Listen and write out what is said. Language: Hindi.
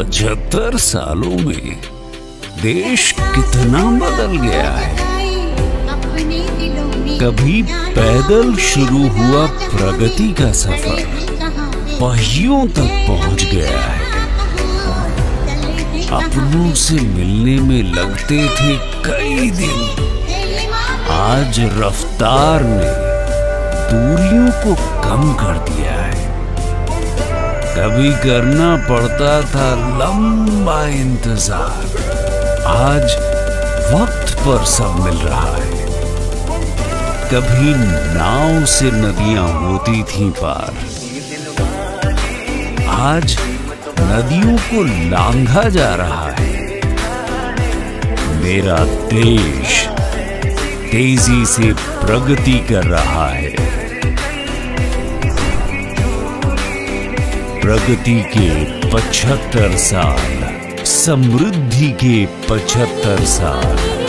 पचहत्तर सालों में देश कितना बदल गया है। कभी पैदल शुरू हुआ प्रगति का सफ़र पहियों तक पहुँच गया है। अपनों से मिलने में लगते थे कई दिन। आज रफ्तार ने दूरियों को कम कर दिया है। कभी करना पड़ता था लंबा इंतज़ार। आज वक्त पर सब मिल रहा है। कभी नाव से नदियाँ होती थी पार। आज नदियों को लांघा जा रहा है। मेरा देश तेज़ी से प्रगति कर रहा है। प्रगति के पचहत्तर साल समृद्धि के पचहत्तर साल।